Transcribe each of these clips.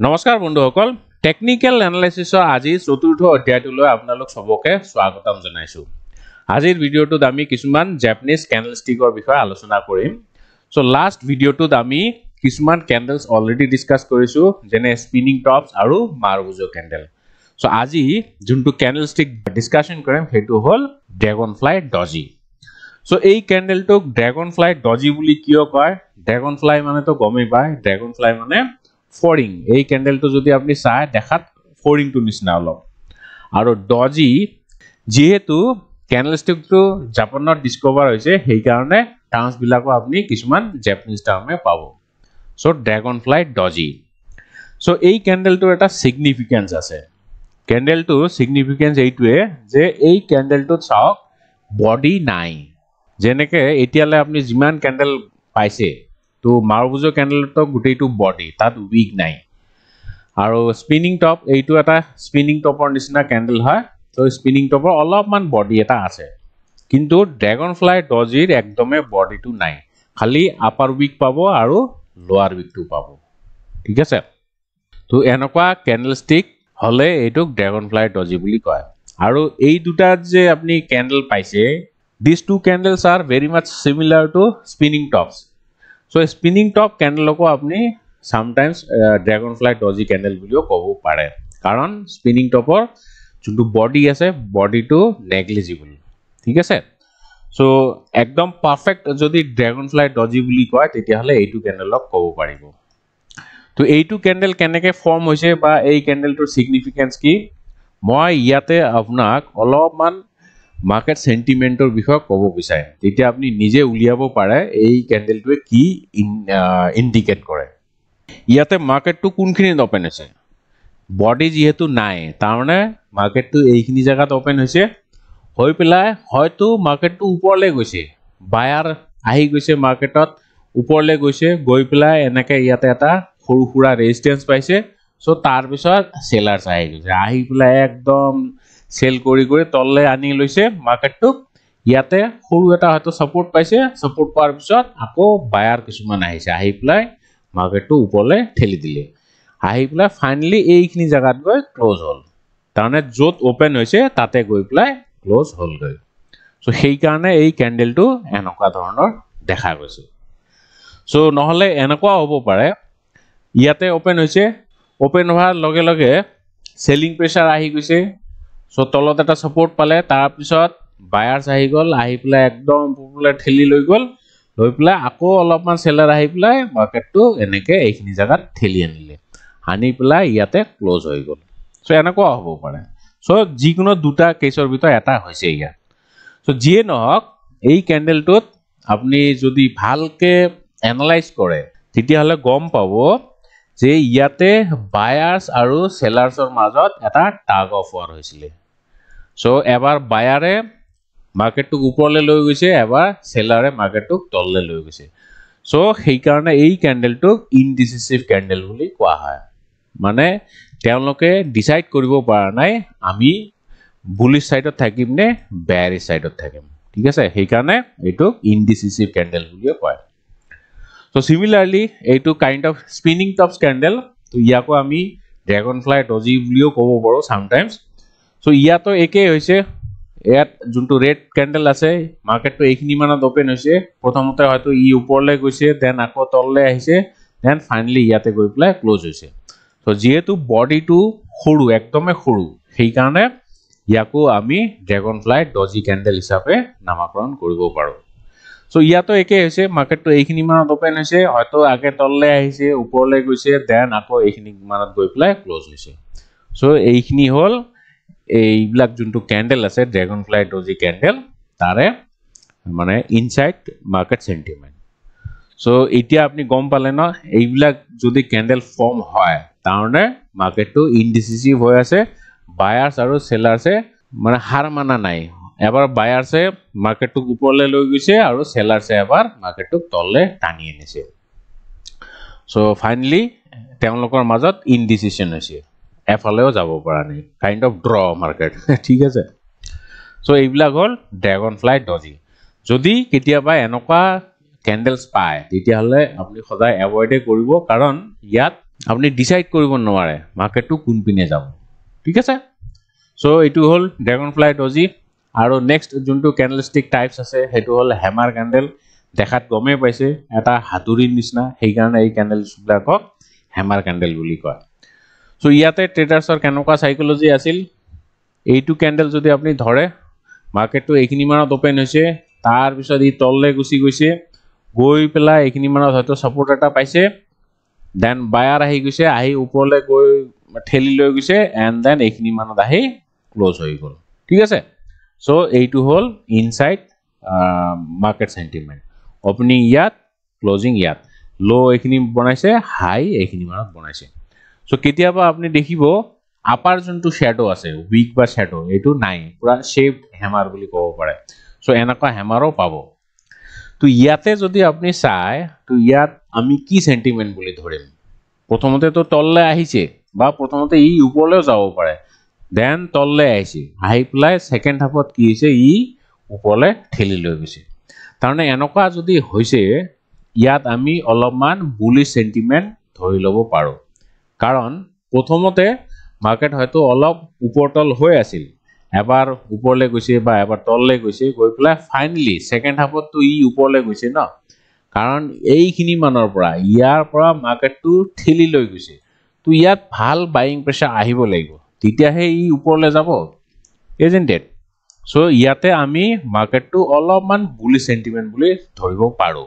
নমস্কাৰ বন্ধুসকল টেকনিকেল এনালাইচিছৰ আজি চতুৰ্থ অধ্যায়টোলৈ আপোনালোক চবকে স্বাগতম জনাইছোঁ। আজিৰ ভিডিঅ'টোত আমি কিছুমান জেপানিজ কেণ্ডেলষ্টিকৰ বিষয়ে আলোচনা কৰিম। চ' লাষ্ট ভিডিঅ'টোত আমি কিছুমান কেণ্ডেলছ অলৰেডি ডিছকাছ কৰিছোঁ যেনে স্পিনিং টপছ আৰু মাৰবুজো কেণ্ডেল চ' আজি যোনটো কেণ্ডেলষ্টিক ডিছকাশ্যন কৰিম সেইটো হ'ল ড্ৰেগন ফ্লাই ডজি চ' এই কেণ্ডেলটোক ড্ৰেগন ফ্লাই ডজি বুলি কিয় কয়? ড্ৰেগন ফ্লাই মানেতো গমেই পায় ড্ৰেগন ফ্লাই মানে ফৰিং এই কেণ্ডেলটো যদি আপুনি চায় দেখাত ফৰিংটো নিচিনা অলপ। আৰু ডজি যিহেতু কেণ্ডেলষ্টিকটো জাপানত ডিছকভাৰ হৈছে সেইকাৰণে টাৰ্মছবিলাকো আপুনি কিছুমান জেপানিজ টাৰ্মে পাব। চ' ড্ৰেগন ফ্লাই ডজি চ' এই কেণ্ডেলটোৰ এটা ছিগনিফিকেঞ্চ আছে। কেণ্ডেলটোৰ ছিগনিফিকেঞ্চ এইটোৱে যে এই কেণ্ডেলটোত চাওক বডি নাই। যেনেকৈ এতিয়ালৈ আপুনি যিমান কেণ্ডেল পাইছে তো মাৰবুজৰ কেণ্ডেলটো গোটেইটো বডি তাত উইক নাই। আৰু স্পিনিং টপ এইটো এটা স্পিনিং টপৰ নিচিনা কেণ্ডেল হয়। তো স্পিনিং টপৰ অলপমান বডি এটা আছে। কিন্তু ড্ৰেগন ফ্লাই ডজিৰ একদমেই বডিটো নাই। খালি আপাৰ উইক পাব আৰু লোৱাৰ উইকটো পাব। ঠিক আছে? তো এনেকুৱা কেণ্ডেল ষ্টিক হ'লে এইটোক ড্ৰেগন ফ্লাই ডজি বুলি কয়। আৰু এই দুটাত যে আপুনি কেণ্ডেল পাইছে these two candles are very much similar to spinning tops so' spinning top কেণ্ডেলকো আপুনি sometimes dragon fly doji candle বুলিও ক'ব পাৰে কাৰণ স্পিনিং টপৰ যোনটো বডি আছে বডিটো নেগলিজিবল ঠিক আছে চ' একদম পাৰফেক্ট যদি ড্ৰেগন ফ্লাই ডজি বুলি কয় তেতিয়াহ'লে এইটো কেণ্ডেলক ক'ব পাৰিব তো এইটো কেণ্ডেল কেনেকৈ ফৰ্ম হৈছে বা এই কেণ্ডেলটোৰ ছিগনিফিকেঞ্চ কি মই ইয়াতে আপোনাক অলপমান মাৰ্কেট চেণ্টিমেণ্টৰ বিষয়ে ক'ব বিচাৰে তেতিয়া আপুনি নিজে উলিয়াব পাৰে এই কেণ্ডেলটোৱে কি ইণ্ডিকেট কৰে। ইয়াতে মাৰ্কেটটো কোনখিনিত অ'পেন হৈছে? বডি যিহেতু নাই তাৰমানে মাৰ্কেটটো এইখিনি জেগাত অ'পেন হৈছে। হৈ পেলাই হয়তো মাৰ্কেটটো ওপৰলৈ গৈছে। বায়াৰ আহি গৈছে মাৰ্কেটত ওপৰলৈ গৈছে গৈ পেলাই এনেকৈ ইয়াতে এটা সৰু সুৰা ৰেজিষ্টেঞ্চ পাইছে চ' তাৰপিছত চেলাৰ্ছ আহি গৈছে। আহি পেলাই একদম চেল কৰি কৰি তললৈ আনি লৈছে মাৰ্কেটটোক ইয়াতে সৰু এটা হয়তো ছাপৰ্ট পাইছে। ছাপৰ্ট পোৱাৰ পিছত আকৌ বায়াৰ কিছুমান আহিছে। আহি পেলাই মাৰ্কেটটো ওপৰলৈ ঠেলি দিলে। আহি পেলাই ফাইনেলি এইখিনি জেগাত গৈ ক্ল'জ হ'ল। তাৰমানে য'ত অ'পেন হৈছে তাতে গৈ পেলাই ক্ল'জ হ'লগৈ। চ' সেইকাৰণে এই কেণ্ডেলটো এনেকুৱা ধৰণৰ দেখা গৈছে। চ' নহ'লে এনেকুৱা হ'ব পাৰে। ইয়াতে অ'পেন হৈছে। অ'পেন হোৱাৰ লগে লগে চেলিং প্ৰেছাৰ আহি গৈছে। চ' তলত এটা ছাপৰ্ট পালে তাৰপিছত বায়াৰ্ছ আহি গ'ল আহি পেলাই একদম ওপৰলৈ ঠেলি লৈ গ'ল। লৈ পেলাই আকৌ অলপমান চেলাৰ আহি পেলাই মাৰ্কেটটো এনেকৈ এইখিনি জেগাত ঠেলি আনিলে। আনি পেলাই ইয়াতে ক্ল'জ হৈ গ'ল। চ' এনেকুৱা হ'ব পাৰে। চ' যিকোনো দুটা কেছৰ ভিতৰত এটা হৈছে ইয়াত। চ' যিয়ে নহওক এই কেণ্ডেলটোত আপুনি যদি ভালকৈ এনালাইজ কৰে তেতিয়াহ'লে গম পাব যে ইয়াতে বায়াৰ্ছ আৰু চেলাৰ্ছৰ মাজত এটা টাগ অফ ৱাৰ হৈছিলে। চ' এবাৰ বায়াৰে মাৰ্কেটটোক ওপৰলৈ লৈ গৈছে এবাৰ চেলাৰে মাৰ্কেটটোক তললৈ লৈ গৈছে। চ' সেইকাৰণে এই কেণ্ডেলটোক ইনডিচিচিভ কেণ্ডেল বুলি কোৱা হয়। মানে তেওঁলোকে ডিচাইড কৰিব পৰা নাই আমি বুলিছ ছাইডত থাকিম নে বেয়াৰিছ ছাইডত থাকিম। ঠিক আছে? সেইকাৰণে এইটোক ইনডিচিচিভ কেণ্ডেল বুলিও কয়। এইটো kind of spinning tops candle তো ইয়াকো আমি ড্ৰেগন ফ্লাই ডজি বুলিও ক'ব পাৰোঁ চামটাইমছ চ' ইয়াতো একেই হৈছে। ইয়াত যোনটো ৰেড কেণ্ডেল আছে মাৰ্কেটটো এইখিনি মানত অ'পেন হৈছে। প্ৰথমতে হয়তো ই ওপৰলৈ গৈছে দেন আকৌ তললৈ আহিছে দেন ফাইনেলি ইয়াতে গৈ পেলাই ক্ল'জ হৈছে। চ' যিহেতু বডিটো সৰু একদমেই সৰু সেইকাৰণে ইয়াকো আমি ড্ৰেগন ফ্লাই ডজি কেণ্ডেল হিচাপে নামাকৰণ কৰিব পাৰোঁ। চ' ইয়াতো একেই হৈছে মাৰ্কেটটো এইখিনি মানত অ'পেন হৈছে হয়তো আগে তললৈ আহিছে ওপৰলৈ গৈছে দেন আকৌ এইখিনি মানত গৈ পেলাই ক্ল'জ হৈছে। চ' এইখিনি হ'ল এইবিলাক যোনটো কেণ্ডেল আছে ড্ৰেগন ফ্লাই ডজি কেণ্ডেল তাৰে মানে ইনচাইড মাৰ্কেট চেণ্টিমেণ্ট চ' এতিয়া আপুনি গম পালে ন এইবিলাক যদি কেণ্ডেল ফৰ্ম হয় তাৰমানে মাৰ্কেটটো ইনডিচিচিভ হৈ আছে বায়াৰ্ছ আৰু চেলাৰ্ছে মানে হাৰ মানা নাই। এবাৰ বায়াৰ্ছে মাৰ্কেটটোক ওপৰলৈ লৈ গৈছে আৰু চেলাৰ্ছে এবাৰ মাৰ্কেটটোক তললৈ টানি আনিছে। চ' ফাইনেলি তেওঁলোকৰ মাজত ইনডিচিশ্যন হৈছে। এফালেও যাব পৰা নাই। কাইণ্ড অফ ড্ৰ মাৰ্কেট ঠিক আছে? চ' এইবিলাক হ'ল ড্ৰেগন ফ্লাই ডজি যদি কেতিয়াবা এনেকুৱা কেণ্ডেলছ পায় তেতিয়াহ'লে আপুনি সদায় এভইডে কৰিব কাৰণ ইয়াত আপুনি ডিচাইড কৰিব নোৱাৰে মাৰ্কেটটো কোনপিনে যাব। ঠিক আছে? চ' এইটো হ'ল ড্ৰেগন ফ্লাই ডজি আৰু নেক্সট যোনটো কেণ্ডেলষ্টিক টাইপছ আছে সেইটো হ'ল হেমাৰ কেণ্ডেল দেখাত গমেই পাইছে এটা হাতুৰিৰ নিচিনা সেইকাৰণে এই কেণ্ডেলছবিলাকক হেমাৰ কেণ্ডেল বুলি কয়। চ' ইয়াতে ট্ৰেডাৰ্ছৰ কেনেকুৱা চাইকলজি আছিল এইটো কেণ্ডেল যদি আপুনি ধৰে মাৰ্কেটটো এইখিনি মানত অ'পেন হৈছে তাৰপিছত ই তললৈ গুচি গৈছে গৈ পেলাই এইখিনি মানত হয়তো ছাপৰ্ট এটা পাইছে দেন বায়াৰ আহি গৈছে আহি ওপৰলৈ গৈ ঠেলি লৈ গৈছে এণ্ড দেন এইখিনি মানত আহি ক্ল'জ হৈ গ'ল। ঠিক আছে? এইটো হ'ল ইনচাইড মাৰ্কেট চেণ্টিমেণ্ট অপেনিং ইয়াত ক্লজিং ইয়াত ল' এইখিনি বনাইছে হাই এইখিনি মানত বনাইছে চ' কেতিয়াবা আপুনি দেখিব আপাৰ বা শ্বেডো এইটো নাই পূৰা শ্বেপড হেমাৰ বুলি ক'ব পাৰে চ' এনেকুৱা হেমাৰো পাব তো ইয়াতে যদি আপুনি চায় তো ইয়াত আমি কি চেণ্টিমেণ্ট বুলি ধৰিম প্ৰথমতেতো তললৈ আহিছে বা প্ৰথমতে ই ওপৰলৈও যাব পাৰে দেন তললৈ আহিছে। আহি পেলাই ছেকেণ্ড হাফত কি হৈছে? ই ওপৰলৈ ঠেলি লৈ গৈছে। তাৰমানে এনেকুৱা যদি হৈছে ইয়াত আমি অলপমান বুলিছ চেণ্টিমেণ্ট ধৰি ল'ব পাৰোঁ। কাৰণ প্ৰথমতে মাৰ্কেট হয়তো অলপ ওপৰতল হৈ আছিল। এবাৰ ওপৰলৈ গৈছে বা এবাৰ তললৈ গৈছে গৈ পেলাই ফাইনেলি ছেকেণ্ড হাফততো ই ওপৰলৈ গৈছে ন? কাৰণ এইখিনি মানৰ পৰা ইয়াৰ পৰা মাৰ্কেটটো ঠেলি লৈ গৈছে। তো ইয়াত ভাল বাইং প্ৰেছাৰ আহিব লাগিব। তেতিয়াহে ই ওপৰলৈ যাব এজেণ্ট ডেট চ' ইয়াতে আমি মাৰ্কেটটো অলপমান বুলি চেণ্টিমেণ্ট বুলি ধৰিব পাৰোঁ।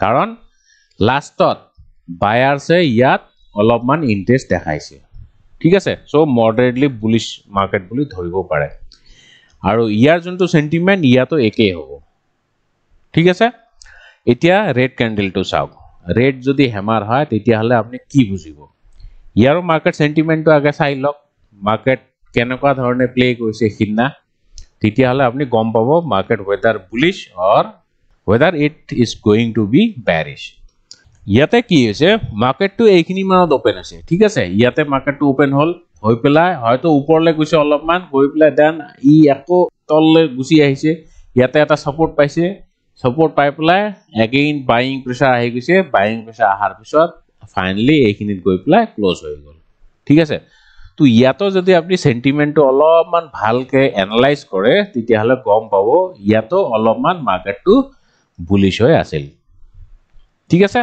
কাৰণ লাষ্টত বায়াৰ্ছে ইয়াত অলপমান ইণ্টাৰেষ্ট দেখাইছে। ঠিক আছে? চ' মডাৰেটলি বুলিছ মাৰ্কেট বুলি ধৰিব পাৰে। আৰু ইয়াৰ যোনটো চেণ্টিমেণ্ট ইয়াতো একেই হ'ব। ঠিক আছে? এতিয়া ৰেড কেণ্ডেলটো চাওক। ৰেড যদি হেমাৰ হয় তেতিয়াহ'লে আপুনি কি বুজিব? ইয়াৰো মাৰ্কেট চেণ্টিমেণ্টটো আগে চাই লওক। মাৰ্কেট কেনেকুৱা ধৰণে প্লে কৰিছে সিদিনা তেতিয়াহ'লে আপুনি গম পাব market whether bullish or whether it is going to be bearish ইয়াতে কি হৈছে মাৰ্কেটটো এইখিনি মানত অ'পেন হৈছে ঠিক আছে? ইয়াতে মাৰ্কেটটো অ'পেন হ'ল হৈ পেলাই হয়তো ওপৰলৈ গৈছে অলপমান গৈ পেলাই দেন ই আকৌ তললৈ গুচি আহিছে। ইয়াতে এটা ছাপৰ্ট পাইছে। ছাপৰ্ট পাই পেলাই এগেইন বাইং প্ৰেছাৰ আহি গৈছে। বাইং প্ৰেছাৰ অহাৰ পিছত ফাইনেলি এইখিনিত গৈ পেলাই ক্ল'জ হৈ গ'ল। ঠিক আছে? তো ইয়াতো যদি আপুনি চেণ্টিমেণ্টটো অলপমান ভালকৈ এনালাইজ কৰে তেতিয়াহ'লে গম পাব ইয়াতো অলপমান মাৰ্কেটটো বুলিছ হৈ আছিল। ঠিক আছে?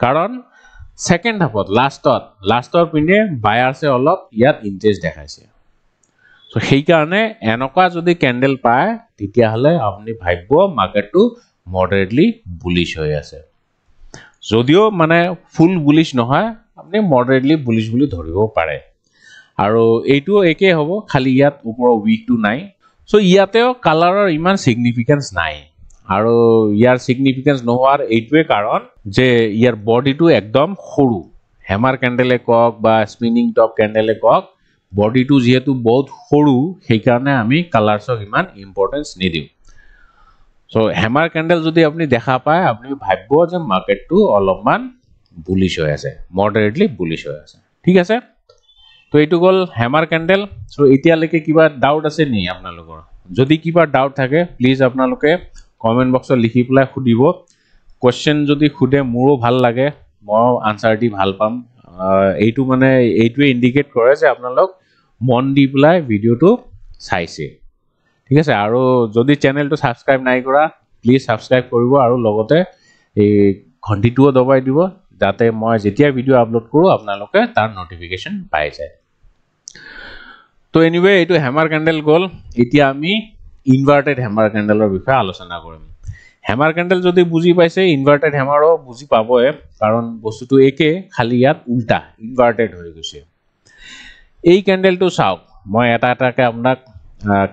কাৰণ ছেকেণ্ড হাফত লাষ্টত লাষ্টৰ পিনে বায়াৰ্ছে অলপ ইয়াত ইণ্টাৰেষ্ট দেখাইছে। চ' সেইকাৰণে এনেকুৱা যদি কেণ্ডেল পায় তেতিয়াহ'লে আপুনি ভাবিব মাৰ্কেটটো মডাৰেটলি বুলিছ হৈ আছে। যদিও মানে ফুল বুলিছ নহয় আপুনি মডাৰেটলি বুলিছ বুলি ধৰিব পাৰে। আৰু এইটোও একেই হ'ব খালি ইয়াত ওপৰৰ উইকটো নাই। চ' ইয়াতেও কালাৰৰ ইমান ছিগনিফিকেঞ্চ নাই। আৰু ইয়াৰ ছিগনিফিকেঞ্চ নোহোৱাৰ এইটোৱে কাৰণ যে ইয়াৰ বডিটো একদম সৰু। হেমাৰ কেণ্ডেলে কওক বা স্পিনিং টপ কেণ্ডেলে কওক বডিটো যিহেতু বহুত সৰু সেইকাৰণে আমি কালাৰ্ছক ইমান ইম্পৰ্টেঞ্চ নিদিওঁ। চ' হেমাৰ কেণ্ডেল যদি আপুনি দেখা পায় আপুনি ভাবিব যে মাৰ্কেটটো অলপমান বুলিছ হৈ আছে মডাৰেটলি বুলিছ হৈ আছে। ঠিক আছে? তো এইটো গ'ল হেমাৰ কেণ্ডেল চ' এতিয়ালৈকে কিবা ডাউট আছে নি আপোনালোকৰ? যদি কিবা ডাউট থাকে প্লিজ আপোনালোকে কমেণ্ট বক্সত লিখি পেলাই সুধিব। কুৱেশ্যন যদি সোধে মোৰো ভাল লাগে। মই আনচাৰ দি ভাল পাম। এইটো মানে এইটোৱে ইণ্ডিকেট কৰে যে আপোনালোক মন দি পেলাই ভিডিঅ'টো চাইছে। ঠিক আছে? আৰু যদি চেনেলটো ছাবস্ক্ৰাইব নাই কৰা প্লিজ ছাবস্ক্ৰাইব কৰিব আৰু লগতে এই ঘণ্টিটোও দবাই দিব যাতে মই যেতিয়া ভিডিঅ' আপলোড কৰোঁ আপোনালোকে তাৰ নটিফিকেশ্যন পাই যায়। তো এনিৱে এইটো হেমাৰ কেণ্ডেল গ'ল। এতিয়া আমি ইনভাৰ্টেড হেমাৰ কেণ্ডেলৰ বিষয়ে আলোচনা কৰিম। হেমাৰ কেণ্ডেল যদি বুজি পাইছে ইনভাৰ্টেড হেমাৰো বুজি পাবই কাৰণ বস্তুটো একে খালি ইয়াত উল্টা ইনভাৰ্টেড হৈ গৈছে। এই কেণ্ডেলটো চাওক মই এটা এটাকৈ আপোনাক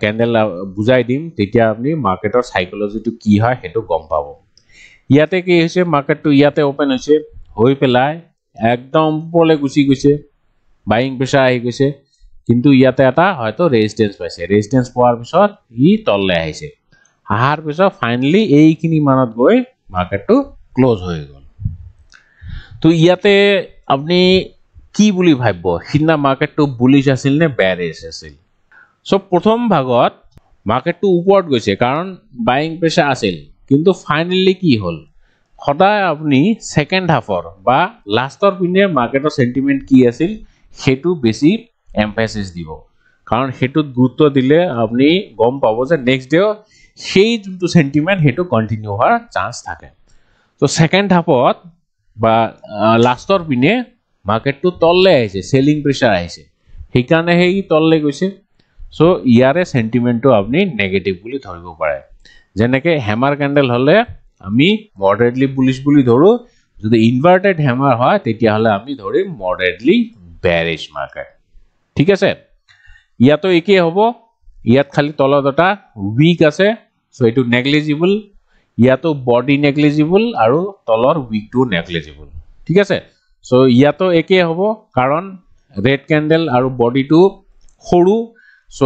কেণ্ডেল বুজাই দিম তেতিয়া আপুনি মাৰ্কেটৰ চাইকলজিটো কি হয় সেইটো গম পাব। ইয়াতে কি হৈছে মাৰ্কেটটো ইয়াতে অ'পেন হৈছে হৈ পেলাই একদম ওপৰলৈ গুচি গৈছে বাইং প্ৰেছাৰ আহি গৈছে। কিন্তু ইয়াতে এটা হয়তো ৰেজিষ্টেঞ্চ পাইছে। ৰেজিষ্টেঞ্চ পোৱাৰ পিছত ই তললৈ আহিছে। অহাৰ পিছত ফাইনেলি এইখিনি মানত গৈ মাৰ্কেটটো ক্ল'জ হৈ গ'ল। তো ইয়াতে আপুনি কি বুলি ভাবিব? সিদিনা মাৰ্কেটটো বুলিছ আছিল নে বেয়াৰিছ আছিল? চ' প্ৰথম ভাগত মাৰ্কেটটো ওপৰত গৈছে কাৰণ বাইং প্ৰেছাৰ আছিল। কিন্তু ফাইনেলি কি হ'ল? সদায় আপুনি ছেকেণ্ড হাফৰ বা লাষ্টৰ পিনে মাৰ্কেটৰ চেণ্টিমেণ্ট কি আছিল সেইটো বেছি এম্ফেচিছ দিব। কাৰণ সেইটোত গুৰুত্ব দিলে আপুনি গম পাব যে নেক্সট ডে সেই যোনটো চেণ্টিমেণ্ট সেইটো কণ্টিনিউ হোৱাৰ চান্স থাকে। ত' ছেকেণ্ড হাফত বা লাষ্টৰ পিনে মাৰ্কেটটো তললৈ আহিছে চেলিং প্ৰেছাৰ আহিছে। সেইকাৰণে সেই তললৈ গৈছে। চ' ইয়াৰে চেণ্টিমেণ্টটো আপুনি নেগেটিভ বুলি ধৰিব পাৰে। যেনেকৈ হেমাৰ কেণ্ডেল হ'লে আমি মডাৰেটলি বুলিছ বুলি ধৰোঁ। যদি ইনভাৰ্টেড হেমাৰ হয় তেতিয়াহ'লে আমি ধৰিম মডাৰেটলি বেৰিছ মাৰ্কেট ঠিক আছে? ইয়াতো একেই হ'ব। ইয়াত খালি তলত এটা উইক আছে চ' এইটো নেগলিজিবল ইয়াতো বডি নেগলিজিবল আৰু তলৰ উইকটো নেগলিজিবল ঠিক আছে? চ' ইয়াতো একেই হ'ব কাৰণ ৰেড কেণ্ডেল আৰু বডিটো সৰু। চ'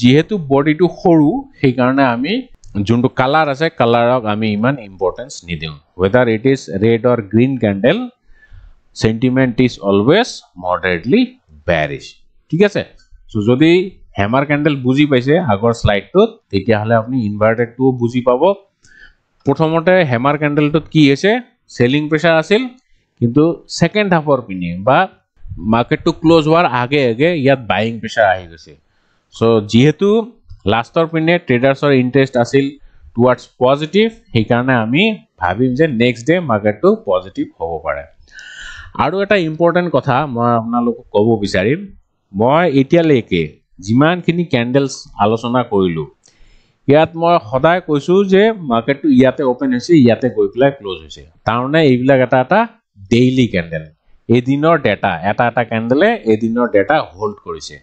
যিহেতু বডিটো সৰু সেইকাৰণে আমি যোনটো কালাৰ আছে কালাৰক আমি ইমান ইম্পৰ্টেঞ্চ নিদিওঁ। Whether it is red or green candle sentiment is always moderately bearish ঠিক আছে? চ' যদি হেমাৰ কেণ্ডেল বুজি পাইছে আগৰ শ্লাইডটোত তেতিয়াহ'লে আপুনি ইনভাৰ্টেডটোও বুজি পাব। প্ৰথমতে হেমাৰ কেণ্ডেলটোত কি হৈছে চেলিং প্ৰেছাৰ আছিল কিন্তু ছেকেণ্ড হাফৰ পিনে বা মাৰ্কেটটো ক্ল'জ হোৱাৰ আগে আগে ইয়াত বাইং প্ৰেছাৰ আহি গৈছে। চ' যিহেতু লাষ্টৰ পিনে ট্ৰেডাৰ্ছৰ ইণ্টাৰেষ্ট আছিল টুৱাৰ্ডছ পজিটিভ সেইকাৰণে আমি ভাবিম যে নেক্সট ডে মাৰ্কেটটো পজিটিভ হ'ব পাৰে। আৰু এটা ইম্পৰ্টেণ্ট কথা মই আপোনালোকক ক'ব বিচাৰিম মই এতিয়ালৈকে যিমানখিনি কেণ্ডেলছ আলোচনা কৰিলোঁ ইয়াত মই সদায় কৈছোঁ যে মাৰ্কেটটো ইয়াতে অ'পেন হৈছে ইয়াতে গৈ পেলাই ক্ল'জ হৈছে। তাৰমানে এইবিলাক এটা এটা ডেইলি কেণ্ডেল এদিনৰ ডেটা এটা এটা কেণ্ডেলে এদিনৰ ডেটা হোল্ড কৰিছে।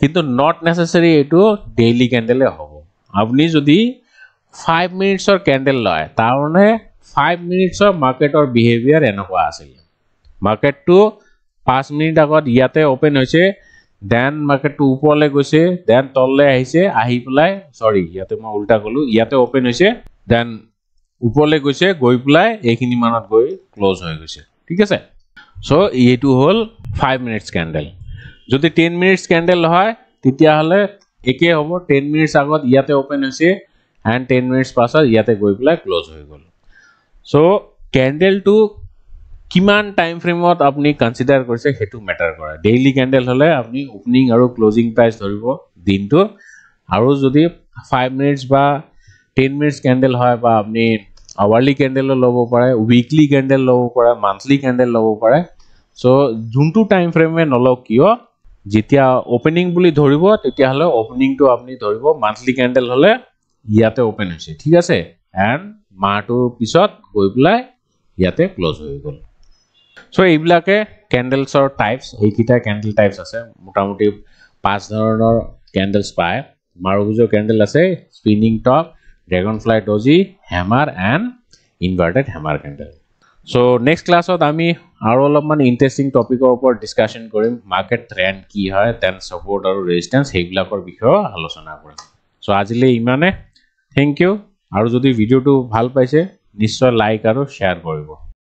কিন্তু নট নেচেচাৰী এইটো ডেইলি কেণ্ডেলে হ'ব। আপুনি যদি ফাইভ মিনিটছৰ কেণ্ডেল লয় তাৰমানে ফাইভ মিনিটছৰ মাৰ্কেটৰ বিহেভিয়াৰ এনেকুৱা আছিল। মাৰ্কেটটো পাঁচ মিনিট আগত ইয়াতে অ'পেন হৈছে। দেন মাৰ্কেটটো ওপৰলৈ গৈছে দেন তললৈ আহিছে আহি পেলাই চৰি ইয়াতে মই উল্টা ক'লোঁ ইয়াতে অ'পেন হৈছে। দেন ওপৰলৈ গৈছে গৈ পেলাই এইখিনি মানত গৈ ক্ল'জ হৈ গৈছে। ঠিক আছে? চ' এইটো হ'ল ফাইভ মিনিটছ কেণ্ডেল যদি টেন মিনিটছ কেণ্ডেল হয় তেতিয়াহ'লে একেই হ'ব। টেন মিনিটছ আগত ইয়াতে অ'পেন হৈছে এণ্ড টেন মিনিটছ পাছত ইয়াতে গৈ পেলাই ক্ল'জ হৈ গ'ল। চ' কেণ্ডেলটো কিমান টাইম ফ্ৰেমত আপুনি কনচিডাৰ কৰিছে সেইটো মেটাৰ কৰে। ডেইলি কেণ্ডেল হ'লে আপুনি অ'পেনিং আৰু ক্ল'জিং প্ৰাইচ ধৰিব দিনটো আৰু যদি ফাইভ মিনিটছ বা টেন মিনিটছ কেণ্ডেল হয় বা আপুনি আৱাৰলি কেণ্ডেলো ল'ব পাৰে উইকলি কেণ্ডেল ল'ব পাৰে মান্থলি কেণ্ডেল ল'ব পাৰে। চ' যোনটো টাইম ফ্ৰেমে নলওক কিয় যেতিয়া অ'পেনিং বুলি ধৰিব তেতিয়াহ'লে অ'পেনিংটো আপুনি ধৰিব। মান্থলি কেণ্ডেল হ'লে ইয়াতে অ'পেন হৈছে। ঠিক আছে? এণ্ড মাহটোৰ পিছত গৈ পেলাই ইয়াতে ক্ল'জ হৈ গ'ল। চ' এইবিলাকে কেণ্ডেলছৰ টাইপছ এইকেইটা কেণ্ডেল টাইপছ আছে। মোটামুটি পাঁচ ধৰণৰ কেণ্ডেলছ পায়। মাৰুভুজৰ কেণ্ডেল আছে spinning top dragonfly doji hammer and inverted hammer candle so' next ক্লাছত আমি আৰু অলপমান ইণ্টাৰেষ্টিং টপিকৰ ওপৰত ডিছকাশ্যন কৰিম। মাৰ্কেট ট্ৰেণ্ড কি হয় দেন ছাপৰ্ট আৰু ৰেজিষ্টেঞ্চ সেইবিলাকৰ বিষয়েও আলোচনা কৰিম। চ' আজিলৈ ইমানে। থেংক ইউ আৰু যদি ভিডিঅ'টো ভাল পাইছে নিশ্চয় লাইক আৰু শ্বেয়াৰ কৰিব।